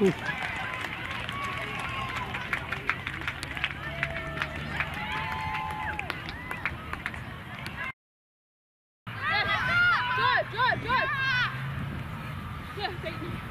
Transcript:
Good, good, good. Good, thank you.